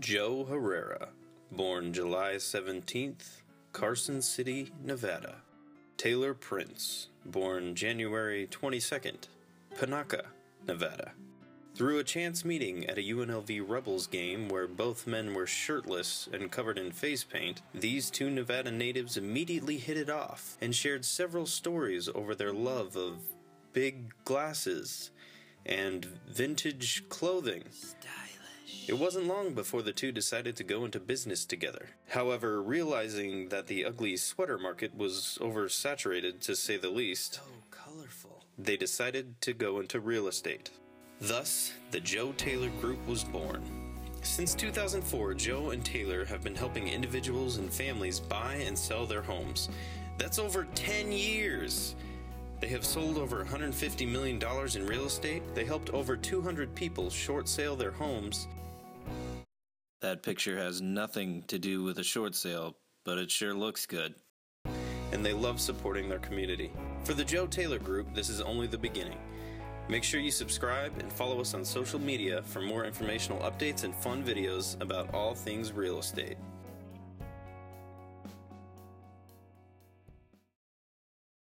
Joe Herrera, born July 17th, Carson City, Nevada. Taylor Prince, born January 22nd, Panaca, Nevada. Through a chance meeting at a UNLV Rebels game where both men were shirtless and covered in face paint, these two Nevada natives immediately hit it off and shared several stories over their love of big glasses and vintage clothing. It wasn't long before the two decided to go into business together. However, realizing that the ugly sweater market was oversaturated to say the least, So colorful. they decided to go into real estate. Thus, the Joe Taylor Group was born. Since 2004, Joe and Taylor have been helping individuals and families buy and sell their homes. That's over 10 years. They have sold over $150 million in real estate. They helped over 200 people short sale their homes. That picture has nothing to do with a short sale, but it sure looks good. And they love supporting their community. For the Joe Taylor Group, this is only the beginning. Make sure you subscribe and follow us on social media for more informational updates and fun videos about all things real estate.